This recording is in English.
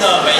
的每。